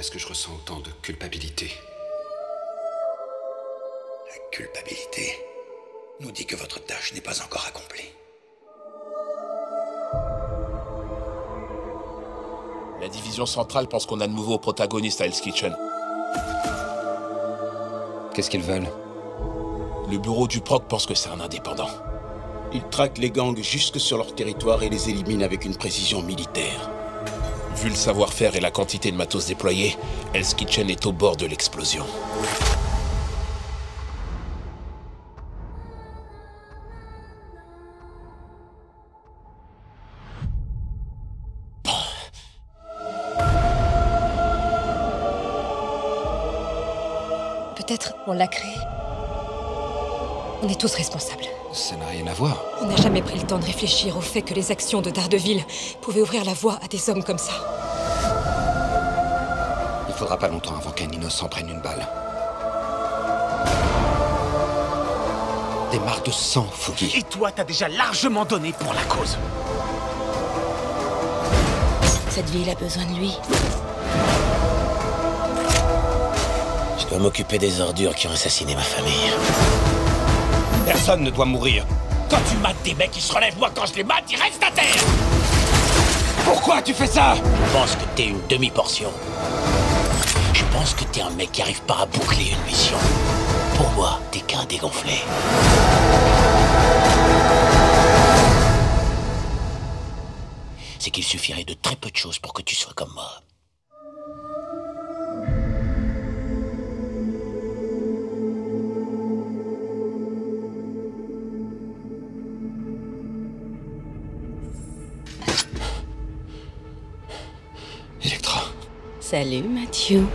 est-ce que je ressens autant de culpabilité La culpabilité nous dit que votre tâche n'est pas encore accomplie. La division centrale pense qu'on a de nouveaux protagonistes à Hell's Kitchen. Qu'est-ce qu'ils veulent? Le bureau du proc pense que c'est un indépendant. Ils traquent les gangs jusque sur leur territoire et les éliminent avec une précision militaire. Vu le savoir-faire et la quantité de matos déployés, Hell's Kitchen est au bord de l'explosion. Peut-être on l'a créé. On est tous responsables. Ça n'a rien à voir. On n'a jamais pris le temps de réfléchir au fait que les actions de Daredevil pouvaient ouvrir la voie à des hommes comme ça. Il faudra pas longtemps avant qu'un innocent prenne une balle. Des marques de sang, Fouki. Et toi, t'as déjà largement donné pour la cause. Cette ville a besoin de lui. Je dois m'occuper des ordures qui ont assassiné ma famille. Personne ne doit mourir. Quand tu mates des mecs qui se relèvent, moi quand je les mate, ils restent à terre Pourquoi tu fais ça? Je pense que t'es une demi-portion. Je pense que t'es un mec qui arrive pas à boucler une mission. Pour moi, t'es qu'un dégonflé. C'est qu'il suffirait de très peu de choses pour que tu sois comme moi. Salut, Mathieu.